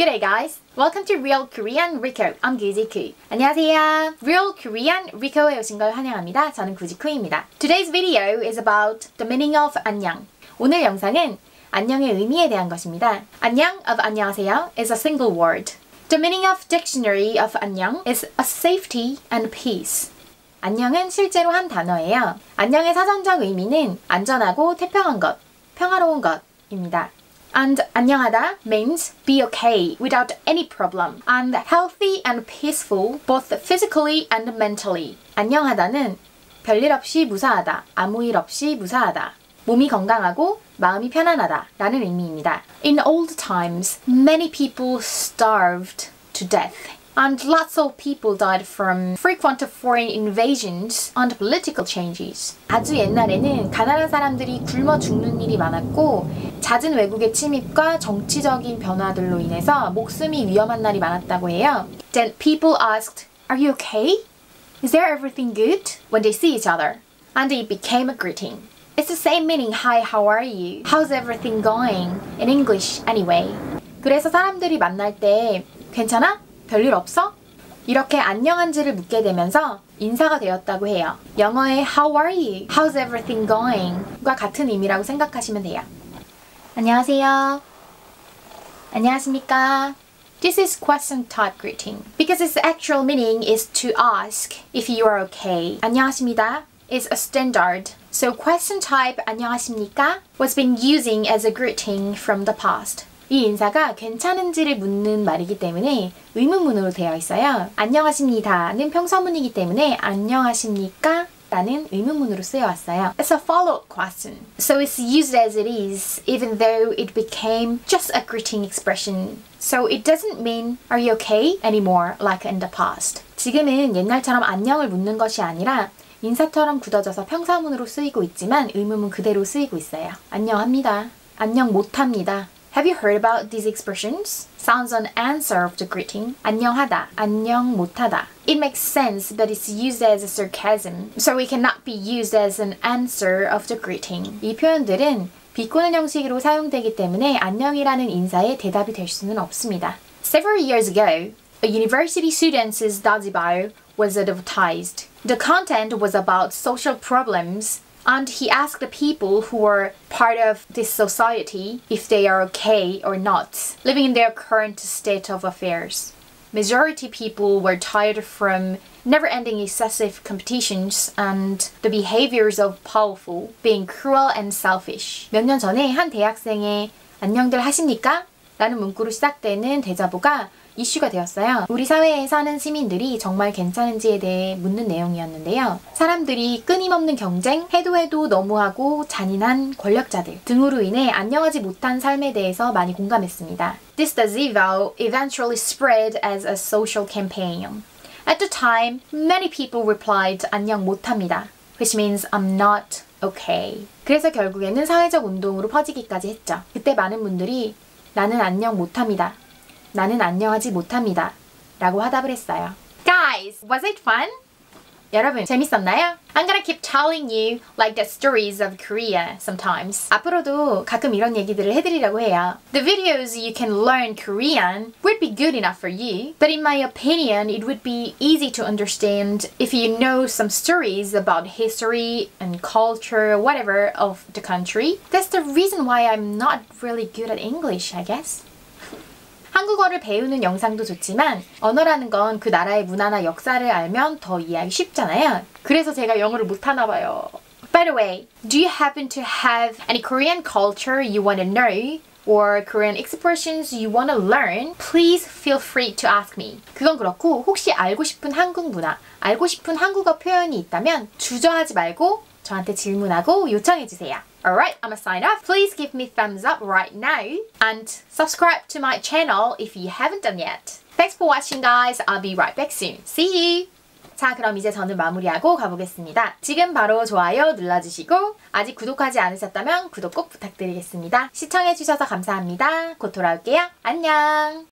G'day guys! Welcome to Real Korean Rico. I'm Guziku. 안녕하세요. Real Korean Rico에 오신 걸 환영합니다. 저는 구지쿠입니다. Today's video is about the meaning of 안녕. 오늘 영상은 안녕의 의미에 대한 것입니다. 안녕 of 안녕하세요 is a single word. The meaning of dictionary of 안녕 is a safety and peace. 안녕은 실제로 한 단어예요. 안녕의 사전적 의미는 안전하고 태평한 것, 평화로운 것입니다. And 안녕하다 means be okay without any problem and healthy and peaceful both physically and mentally. 안녕하다는 별일 없이 무사하다, 아무 일 없이 무사하다. 몸이 건강하고 마음이 편안하다 라는 의미입니다. In old times, many people starved to death. And lots of people died from frequent foreign invasions and political changes. 아주 옛날에는 가난한 사람들이 굶어 죽는 일이 많았고 잦은 외국의 침입과 정치적인 변화들로 인해서 목숨이 위험한 날이 많았다고 해요. Then people asked, "Are you okay? Is there everything good?" when they see each other, and it became a greeting. It's the same meaning, hi, how are you? How's everything going? In English, anyway. 그래서 사람들이 만날 때 괜찮아? 별일 없어? 이렇게 안녕한지를 묻게 되면서 인사가 되었다고 해요. 영어의 How are you? How's everything going? 과 같은 의미라고 생각하시면 돼요. 안녕하세요. 안녕하십니까? This is question type greeting because its actual meaning is to ask if you are okay. 안녕하십니다 is a standard. So question type 안녕하십니까 was been using as a greeting from the past. 이 인사가 괜찮은지를 묻는 말이기 때문에 의문문으로 되어 있어요. 안녕하십니다는 평서문이기 때문에 안녕하십니까? 라는 의문문으로 쓰여왔어요. It's a follow-up question. So it's used as it is, even though it became just a greeting expression. So it doesn't mean are you okay anymore like in the past. 지금은 옛날처럼 안녕을 묻는 것이 아니라 인사처럼 굳어져서 평사문으로 쓰이고 있지만 의문문 그대로 쓰이고 있어요. 안녕합니다. 안녕 못합니다. Have you heard about these expressions? Sounds an answer of the greeting. 안녕하다, 안녕 못하다. It makes sense, but it's used as a sarcasm, so it cannot be used as an answer of the greeting. 이 표현들은 비꼬는 형식으로 사용되기 때문에 안녕이라는 인사의 대답이 될 수는 없습니다. Several years ago, a university student's study bio was advertised. The content was about social problems and he asked the people who were part of this society if they are okay or not, living in their current state of affairs. Majority people were tired from never-ending excessive competitions and the behaviors of powerful being cruel and selfish. 몇 년 전에 한 대학생의 안녕들 하십니까? 라는 문구로 시작되는 대자보가 이슈가 되었어요. 우리 사회에 사는 시민들이 정말 괜찮은지에 대해 묻는 내용이었는데요. 사람들이 끊임없는 경쟁, 해도 해도 너무하고 잔인한 권력자들 등으로 인해 안녕하지 못한 삶에 대해서 많이 공감했습니다. This gazebo eventually spread as a social campaign. At the time, many people replied 안녕 못합니다. which means I'm not okay. 그래서 결국에는 사회적 운동으로 퍼지기까지 했죠. 그때 많은 분들이 나는 안녕 못합니다. 나는 안녕하지 못합니다. 라고 화답을 했어요. Guys, was it fun? 여러분 재밌었나요? I'm gonna keep telling you like the stories of Korea sometimes. 앞으로도 가끔 이런 얘기들을 해드리려고 해요. The videos you can learn Korean would be good enough for you, but in my opinion, it would be easy to understand if you know some stories about history and culture, whatever of the country. That's the reason why I'm not really good at English, I guess. 한국어를 배우는 영상도 좋지만 언어라는 건 그 나라의 문화나 역사를 알면 더 이해하기 쉽잖아요. 그래서 제가 영어를 못하나 봐요. By the way, do you happen to have any Korean culture you want to know? or Korean expressions you want to learn, please feel free to ask me. 그건 그렇고 혹시 알고 싶은 한국 문화, 알고 싶은 한국어 표현이 있다면 주저하지 말고 저한테 질문하고 요청해 주세요. Alright, I'm gonna sign off. Please give me thumbs up right now and subscribe to my channel if you haven't done yet. Thanks for watching guys. I'll be right back soon. See you! 자 그럼 이제 저는 마무리하고 가보겠습니다. 지금 바로 좋아요 눌러주시고 아직 구독하지 않으셨다면 구독 꼭 부탁드리겠습니다. 시청해주셔서 감사합니다. 곧 돌아올게요. 안녕!